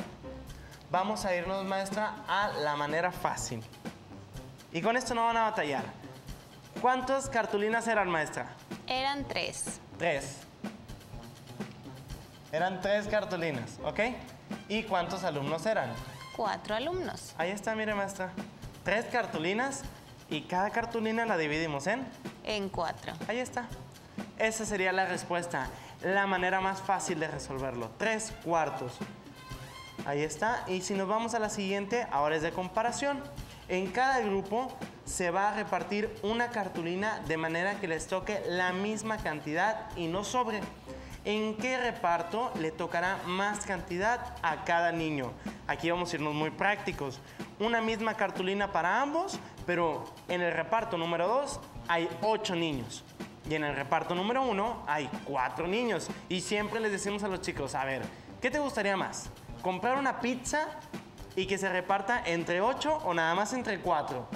vamos a irnos, maestra, a la manera fácil. Y con esto no van a batallar. ¿Cuántas cartulinas eran, maestra? Eran tres. Tres. Eran tres cartulinas, ¿ok? ¿Y cuántos alumnos eran? Cuatro alumnos. Ahí está, mire, maestra. Tres cartulinas y cada cartulina la dividimos en... En cuatro. Ahí está. Esa sería la respuesta. La manera más fácil de resolverlo. Tres cuartos. Ahí está. Y si nos vamos a la siguiente, ahora es de comparación. En cada grupo se va a repartir una cartulina de manera que les toque la misma cantidad y no sobre en qué reparto le tocará más cantidad a cada niño. Aquí vamos a irnos muy prácticos. Una misma cartulina para ambos, pero en el reparto número 2 hay 8 niños. Y en el reparto número 1 hay 4 niños. Y siempre les decimos a los chicos, a ver, ¿qué te gustaría más? ¿Comprar una pizza y que se reparta entre 8 o nada más entre 4?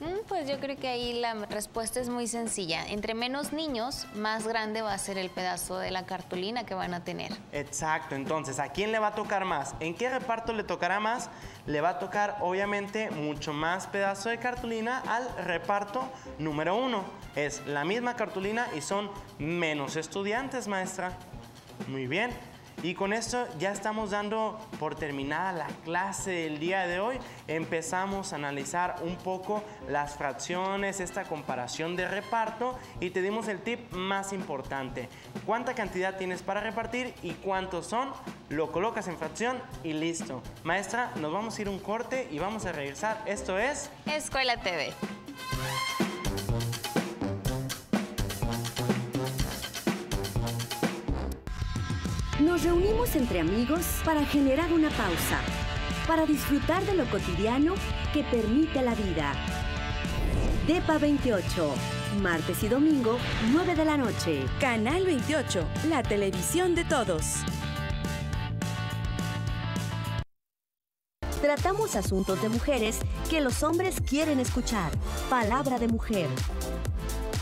Mm, pues yo creo que ahí la respuesta es muy sencilla. Entre menos niños, más grande va a ser el pedazo de la cartulina que van a tener. Exacto, entonces, ¿a quién le va a tocar más? ¿En qué reparto le tocará más? Le va a tocar, obviamente, mucho más pedazo de cartulina al reparto número uno. Es la misma cartulina y son menos estudiantes, maestra. Muy bien. Y con esto ya estamos dando por terminada la clase del día de hoy. Empezamos a analizar un poco las fracciones, esta comparación de reparto y te dimos el tip más importante. ¿Cuánta cantidad tienes para repartir y cuántos son? Lo colocas en fracción y listo. Maestra, nos vamos a ir un corte y vamos a regresar. Esto es... Escuela TV. Nos reunimos entre amigos para generar una pausa, para disfrutar de lo cotidiano que permite la vida. DEPA 28, martes y domingo, 9 de la noche. Canal 28, la televisión de todos. Tratamos asuntos de mujeres que los hombres quieren escuchar. Palabra de mujer.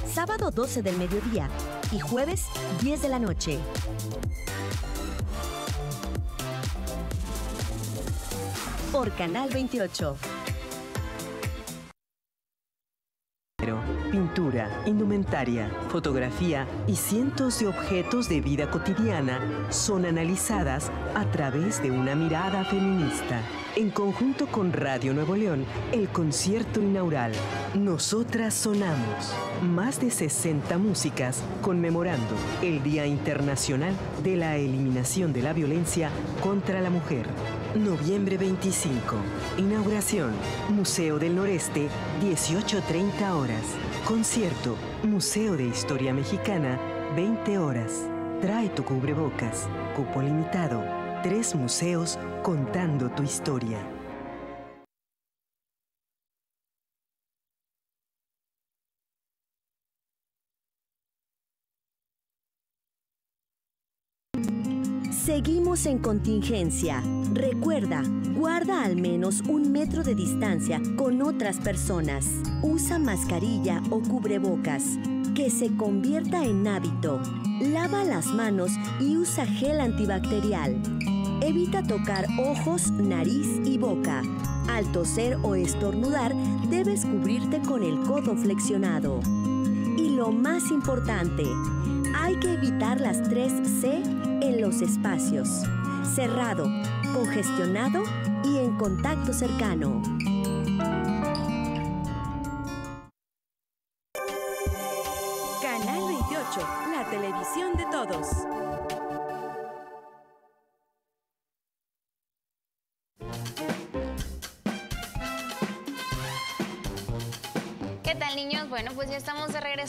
Sábado 12 del mediodía y jueves 10 de la noche. Por Canal 28. Pintura, indumentaria, fotografía y cientos de objetos de vida cotidiana son analizadas a través de una mirada feminista. En conjunto con Radio Nuevo León, el concierto inaugural Nosotras Sonamos. Más de 60 músicas conmemorando el Día Internacional de la Eliminación de la Violencia contra la Mujer. Noviembre 25. Inauguración. Museo del Noreste, 18.30 horas. Concierto. Museo de Historia Mexicana, 20 horas. Trae tu cubrebocas. Cupo limitado. Tres museos contando tu historia. Seguimos en contingencia. Recuerda, guarda al menos un metro de distancia con otras personas. Usa mascarilla o cubrebocas. Que se convierta en hábito. Lava las manos y usa gel antibacterial. Evita tocar ojos, nariz y boca. Al toser o estornudar, debes cubrirte con el codo flexionado. Y lo más importante, Hay que evitar las tres C en los espacios. Cerrado, congestionado y en contacto cercano. Canal 28, la televisión de todos.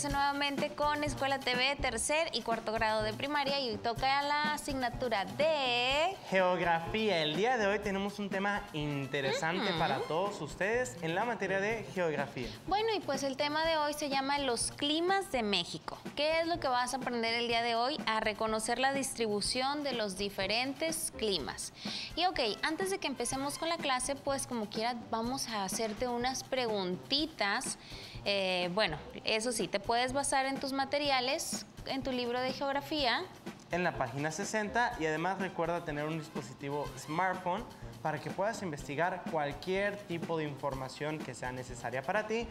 Nuevamente con Escuela TV, tercer y cuarto grado de primaria y hoy toca la asignatura de... Geografía. El día de hoy tenemos un tema interesante para todos ustedes en la materia de geografía. Bueno, y pues el tema de hoy se llama los climas de México. ¿Qué es lo que vas a aprender el día de hoy? A reconocer la distribución de los diferentes climas. Y ok, antes de que empecemos con la clase, pues como quiera vamos a hacerte unas preguntitas. Eh, bueno, eso sí, te puedes basar en tus materiales, en tu libro de geografía. En la página 60 y además recuerda tener un dispositivo smartphone para que puedas investigar cualquier tipo de información que sea necesaria para ti.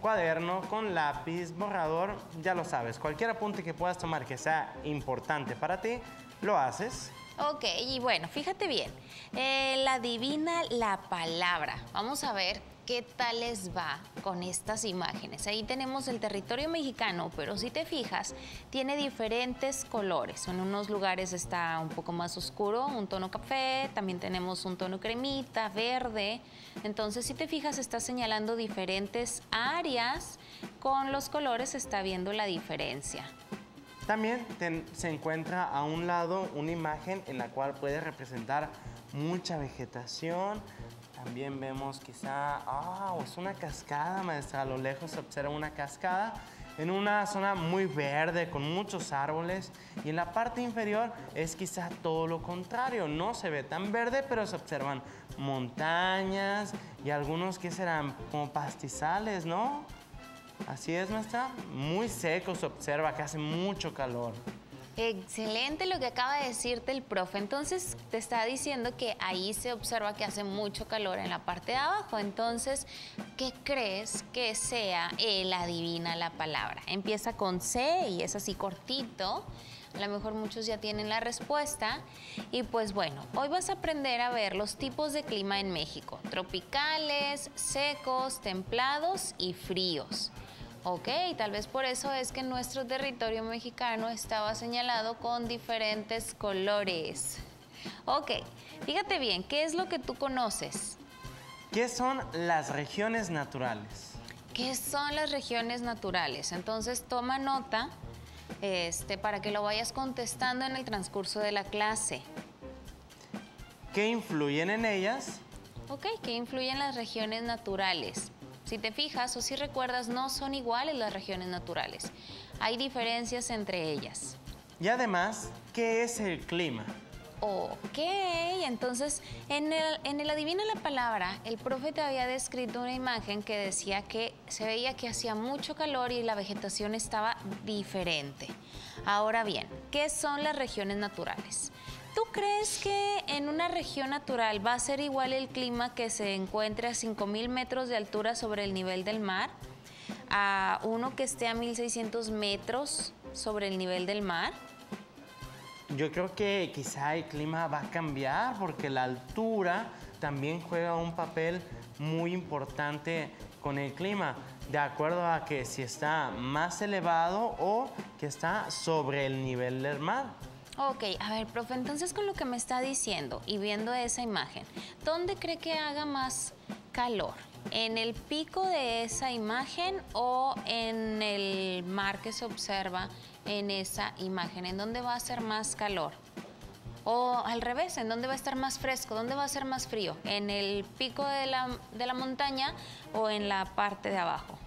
Cuaderno con lápiz, borrador, ya lo sabes. Cualquier apunte que puedas tomar que sea importante para ti, lo haces. Ok, y bueno, fíjate bien. Eh, la adivina la palabra. Vamos a ver qué tal les va con estas imágenes. Ahí tenemos el territorio mexicano, pero si te fijas, tiene diferentes colores. En unos lugares está un poco más oscuro, un tono café, también tenemos un tono cremita, verde. Entonces, si te fijas, está señalando diferentes áreas. Con los colores está viendo la diferencia. También se encuentra a un lado una imagen en la cual puede representar mucha vegetación. También vemos quizá, ah, es una cascada, maestra. A lo lejos se observa una cascada en una zona muy verde con muchos árboles. Y en la parte inferior es quizá todo lo contrario. No se ve tan verde, pero se observan montañas y algunos que serán como pastizales, ¿no? Así es, maestra. Muy seco se observa que hace mucho calor. Excelente lo que acaba de decirte el profe. Entonces te está diciendo que ahí se observa que hace mucho calor en la parte de abajo. Entonces, ¿qué crees que sea el adivina la palabra? Empieza con C y es así cortito. A lo mejor muchos ya tienen la respuesta. Y pues bueno, hoy vas a aprender a ver los tipos de clima en México. Tropicales, secos, templados y fríos. Ok, tal vez por eso es que nuestro territorio mexicano estaba señalado con diferentes colores. Ok, fíjate bien, ¿qué es lo que tú conoces? ¿Qué son las regiones naturales? ¿Qué son las regiones naturales? Entonces toma nota este, para que lo vayas contestando en el transcurso de la clase. ¿Qué influyen en ellas? Ok, ¿qué influyen las regiones naturales? Si te fijas o si recuerdas, no son iguales las regiones naturales. Hay diferencias entre ellas. Y además, ¿qué es el clima? Ok, entonces en el, en el Adivina la Palabra, el profe te había descrito una imagen que decía que se veía que hacía mucho calor y la vegetación estaba diferente. Ahora bien, ¿qué son las regiones naturales? ¿Tú crees que en una región natural va a ser igual el clima que se encuentre a 5.000 metros de altura sobre el nivel del mar? ¿A uno que esté a 1.600 metros sobre el nivel del mar? Yo creo que quizá el clima va a cambiar porque la altura también juega un papel muy importante con el clima, de acuerdo a que si está más elevado o que está sobre el nivel del mar. Ok, a ver, profe, entonces con lo que me está diciendo y viendo esa imagen, ¿dónde cree que haga más calor? ¿En el pico de esa imagen o en el mar que se observa en esa imagen? ¿En dónde va a ser más calor? O al revés, ¿en dónde va a estar más fresco? ¿Dónde va a ser más frío? ¿En el pico de la, de la montaña o en la parte de abajo?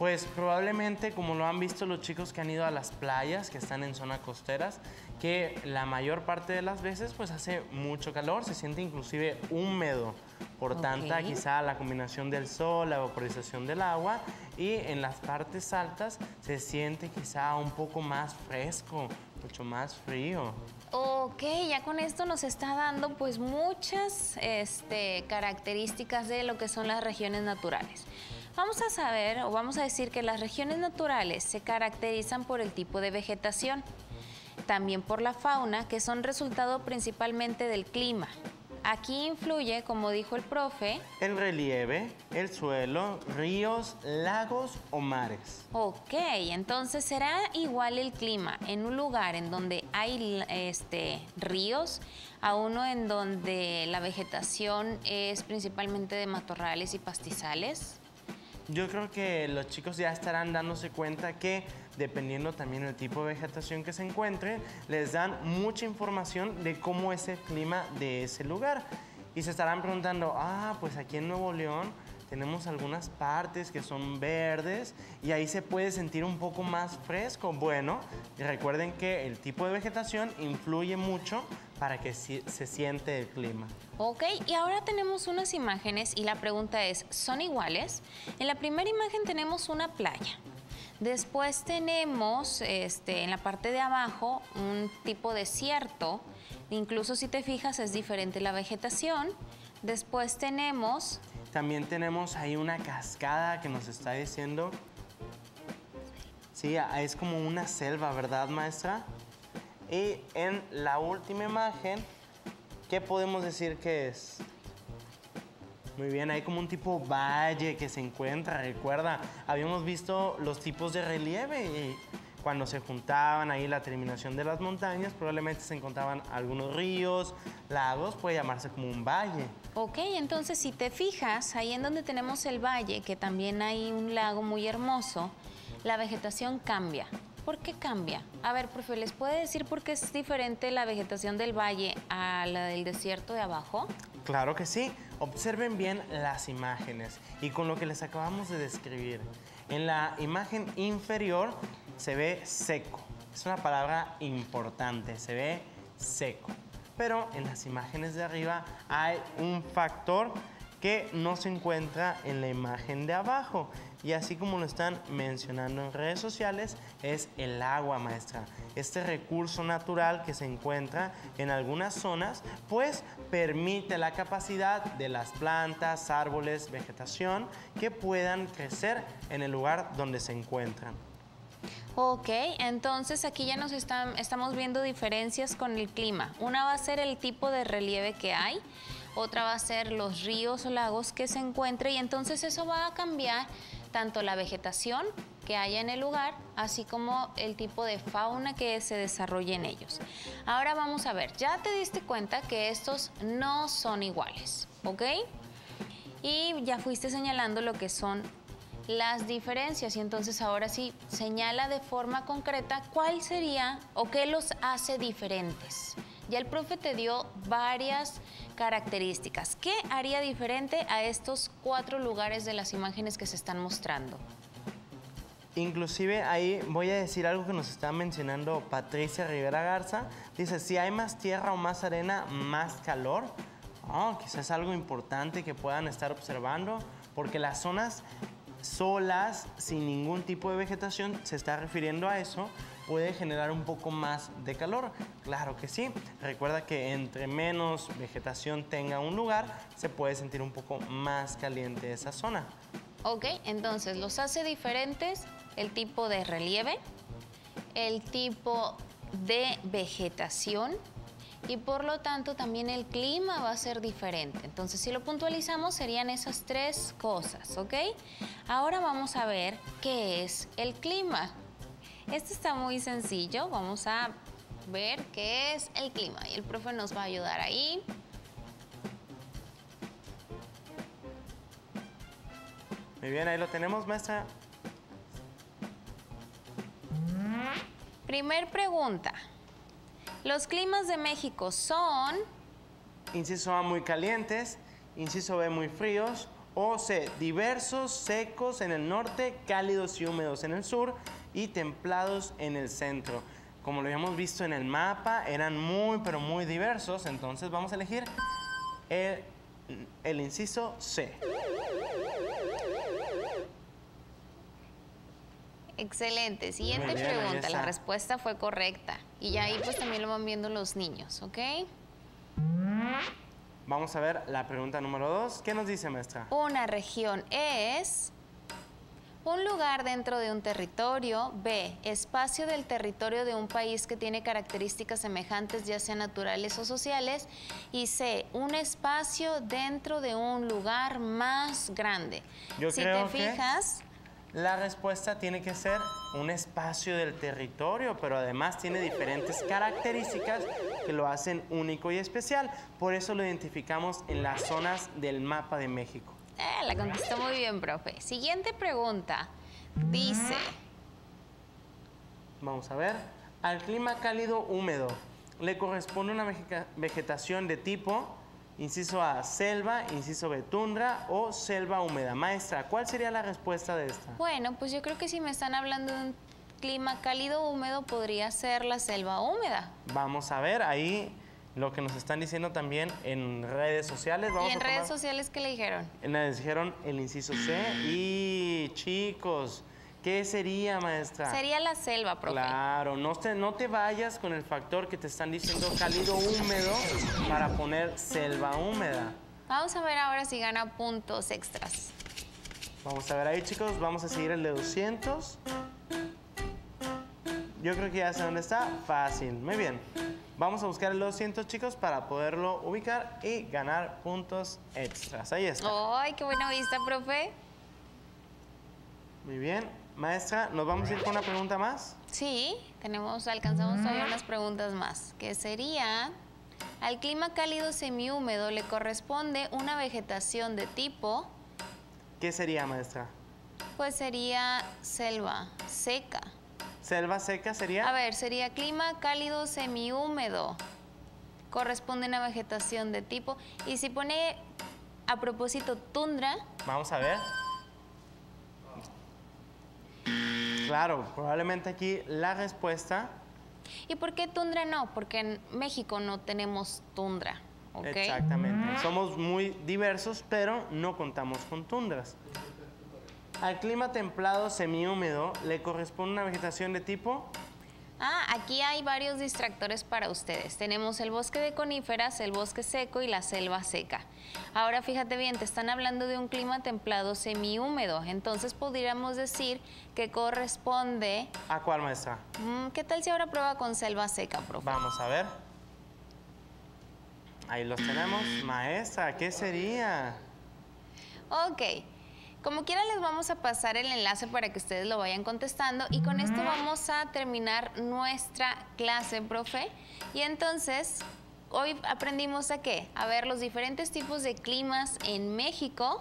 Pues probablemente, como lo han visto los chicos que han ido a las playas, que están en zonas costeras, que la mayor parte de las veces pues hace mucho calor, se siente inclusive húmedo por tanta Ok. quizá la combinación del sol, la vaporización del agua y en las partes altas se siente quizá un poco más fresco, mucho más frío. Ok, ya con esto nos está dando pues muchas este, características de lo que son las regiones naturales. Vamos a saber o vamos a decir que las regiones naturales se caracterizan por el tipo de vegetación, también por la fauna, que son resultado principalmente del clima. Aquí influye, como dijo el profe, El relieve, el suelo, ríos, lagos o mares. Ok, entonces será igual el clima en un lugar en donde hay este, ríos a uno en donde la vegetación es principalmente de matorrales y pastizales. Yo creo que los chicos ya estarán dándose cuenta que dependiendo también del tipo de vegetación que se encuentre, les dan mucha información de cómo es el clima de ese lugar. Y se estarán preguntando, ah, pues aquí en Nuevo León tenemos algunas partes que son verdes y ahí se puede sentir un poco más fresco. Bueno, recuerden que el tipo de vegetación influye mucho para que se siente el clima. Ok, y ahora tenemos unas imágenes y la pregunta es, ¿son iguales? En la primera imagen tenemos una playa. Después tenemos este, en la parte de abajo un tipo desierto. Incluso si te fijas es diferente la vegetación. Después tenemos... También tenemos ahí una cascada que nos está diciendo... Sí, es como una selva, ¿verdad, maestra? Y en la última imagen, ¿qué podemos decir que es? Muy bien, hay como un tipo valle que se encuentra, recuerda, habíamos visto los tipos de relieve y cuando se juntaban ahí la terminación de las montañas, probablemente se encontraban algunos ríos, lagos, puede llamarse como un valle. Ok, entonces si te fijas, ahí en donde tenemos el valle, que también hay un lago muy hermoso, la vegetación cambia. ¿Por qué cambia? A ver, profe, ¿les puede decir por qué es diferente la vegetación del valle a la del desierto de abajo? Claro que sí. Observen bien las imágenes y con lo que les acabamos de describir. En la imagen inferior se ve seco. Es una palabra importante, se ve seco. Pero en las imágenes de arriba hay un factor que no se encuentra en la imagen de abajo. Y así como lo están mencionando en redes sociales, es el agua maestra. Este recurso natural que se encuentra en algunas zonas, pues permite la capacidad de las plantas, árboles, vegetación que puedan crecer en el lugar donde se encuentran. Ok, entonces aquí ya nos están, estamos viendo diferencias con el clima. Una va a ser el tipo de relieve que hay, otra va a ser los ríos o lagos que se encuentren y entonces eso va a cambiar tanto la vegetación que haya en el lugar, así como el tipo de fauna que se desarrolle en ellos. Ahora vamos a ver, ya te diste cuenta que estos no son iguales, ¿ok? Y ya fuiste señalando lo que son las diferencias y entonces ahora sí señala de forma concreta cuál sería o qué los hace diferentes. Ya el profe te dio varias características. ¿Qué haría diferente a estos cuatro lugares de las imágenes que se están mostrando? Inclusive ahí voy a decir algo que nos está mencionando Patricia Rivera Garza. Dice, si hay más tierra o más arena, más calor. Oh, quizás algo importante que puedan estar observando, porque las zonas solas, sin ningún tipo de vegetación, se está refiriendo a eso, puede generar un poco más de calor. Claro que sí. Recuerda que entre menos vegetación tenga un lugar, se puede sentir un poco más caliente esa zona. Ok, entonces los hace diferentes el tipo de relieve, el tipo de vegetación y por lo tanto también el clima va a ser diferente. Entonces si lo puntualizamos serían esas tres cosas, ¿ok? Ahora vamos a ver qué es el clima. Esto está muy sencillo, vamos a ver qué es el clima y el profe nos va a ayudar ahí. Muy bien, ahí lo tenemos, maestra. Primer pregunta. Los climas de México son... Inciso A, muy calientes. Inciso B, muy fríos. O C, diversos, secos en el norte, cálidos y húmedos en el sur y templados en el centro. Como lo habíamos visto en el mapa, eran muy, pero muy diversos. Entonces vamos a elegir el, el inciso C. Excelente. Siguiente bien, pregunta. La respuesta fue correcta. Y ya ahí pues también lo van viendo los niños, ¿ok? Vamos a ver la pregunta número dos. ¿Qué nos dice, maestra? Una región es un lugar dentro de un territorio. B. Espacio del territorio de un país que tiene características semejantes, ya sean naturales o sociales. Y C. Un espacio dentro de un lugar más grande. Yo si creo te que- fijas, La respuesta tiene que ser un espacio del territorio, pero además tiene diferentes características que lo hacen único y especial. Por eso lo identificamos en las zonas del mapa de México. Eh, la contestó muy bien, profe. Siguiente pregunta. Dice, Vamos a ver. Al clima cálido húmedo le corresponde una vegeta- vegetación de tipo, inciso A, selva, inciso B, tundra o selva húmeda. Maestra, ¿cuál sería la respuesta de esta? bueno, pues yo creo que si me están hablando de un clima cálido húmedo, podría ser la selva húmeda. Vamos a ver ahí lo que nos están diciendo también en redes sociales. Vamos ¿Y en a redes sociales qué le dijeron? Nos dijeron el inciso C. Y chicos, ¿qué sería, maestra? Sería la selva, profe. Claro, no te, no te vayas con el factor que te están diciendo cálido húmedo para poner selva húmeda. Vamos a ver ahora si gana puntos extras. Vamos a ver ahí, chicos. Vamos a seguir el de 200. Yo creo que ya sé dónde está. Fácil. Muy bien. Vamos a buscar el 200, chicos, para poderlo ubicar y ganar puntos extras. Ahí está. ¡Ay, qué buena vista, profe! Muy bien. Maestra, ¿nos vamos a ir con una pregunta más? Sí, tenemos, alcanzamos todavía unas preguntas más. Que sería, al clima cálido semihúmedo le corresponde una vegetación de tipo, ¿Qué sería, maestra? pues sería selva seca. ¿Selva seca sería? A ver, sería clima cálido semihúmedo. Corresponde una vegetación de tipo. Y si pone a propósito tundra, Vamos a ver. Claro, probablemente aquí la respuesta. ¿y por qué tundra no? Porque en México no tenemos tundra. ¿ok? Exactamente. Somos muy diversos, pero no contamos con tundras. Al clima templado semihúmedo le corresponde una vegetación de tipo. Ah, aquí hay varios distractores para ustedes. Tenemos el bosque de coníferas, el bosque seco y la selva seca. Ahora fíjate bien, te están hablando de un clima templado semihúmedo. Entonces podríamos decir que corresponde... ¿A cuál maestra? Mm, ¿Qué tal si ahora prueba con selva seca, profe? Vamos a ver. Ahí los tenemos. Maestra, ¿qué sería? Ok. Como quiera les vamos a pasar el enlace para que ustedes lo vayan contestando y con esto vamos a terminar nuestra clase, profe. Y entonces, hoy aprendimos a qué? A ver los diferentes tipos de climas en México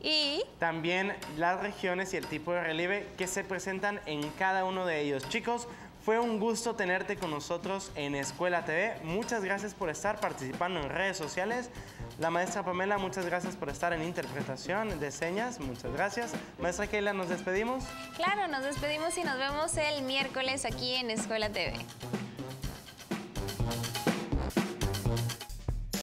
y También las regiones y el tipo de relieve que se presentan en cada uno de ellos. Chicos, fue un gusto tenerte con nosotros en Escuela TV. Muchas gracias por estar participando en redes sociales. La maestra Pamela, muchas gracias por estar en interpretación de señas. Muchas gracias. Maestra Keila, nos despedimos. claro, nos despedimos y nos vemos el miércoles aquí en Escuela TV.